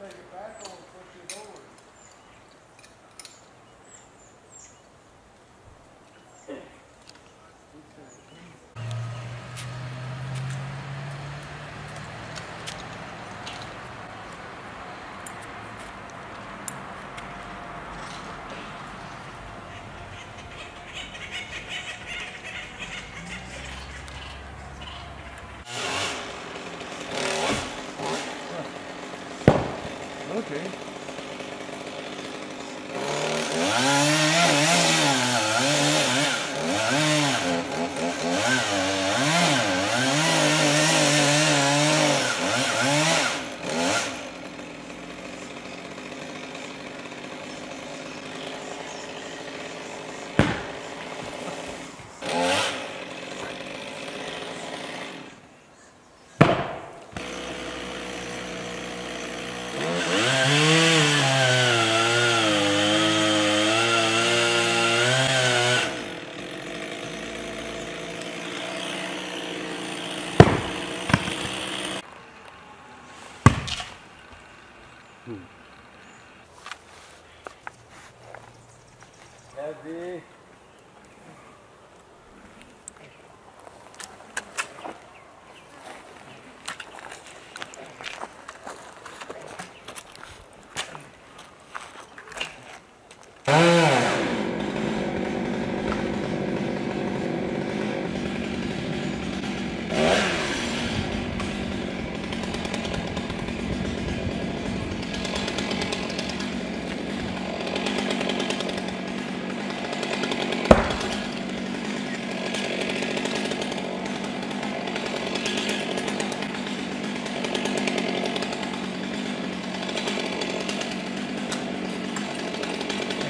take it back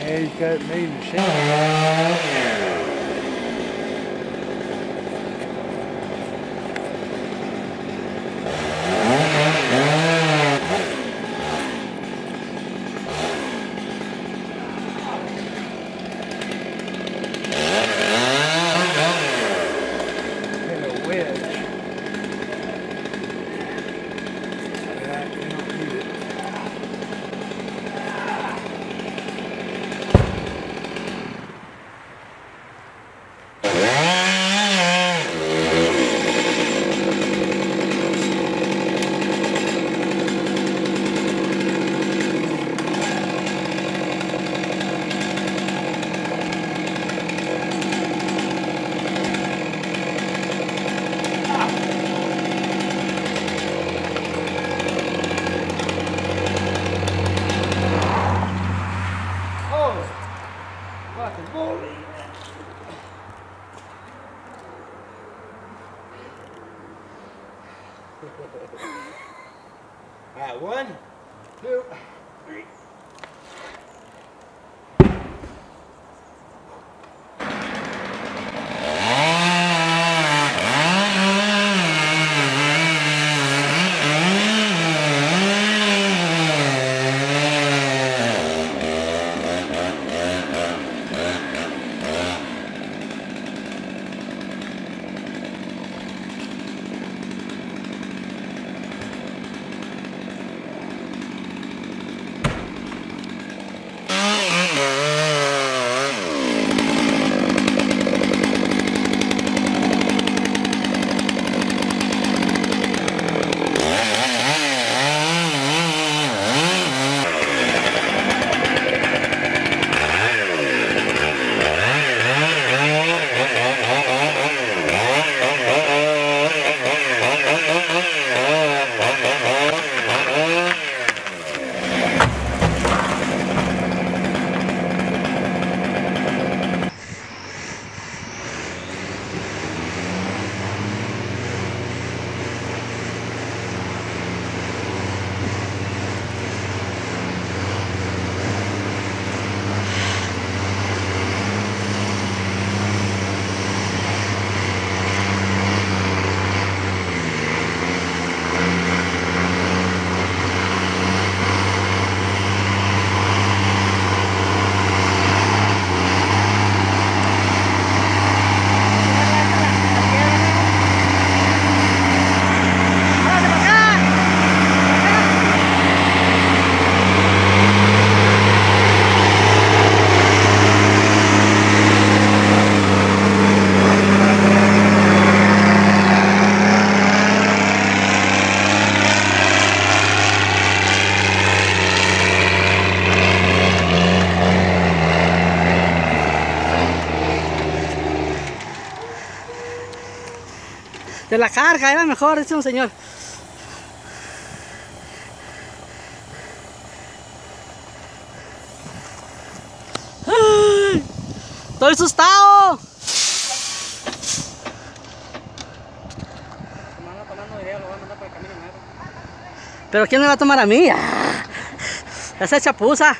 Yeah, he's got me in the shade. All right, one, two, three. De la carga, era mejor, dice un señor. ¡Ay! ¡Estoy asustado! ¿Pero quién me va a tomar a mí? ¡Ah! Esa es chapuza.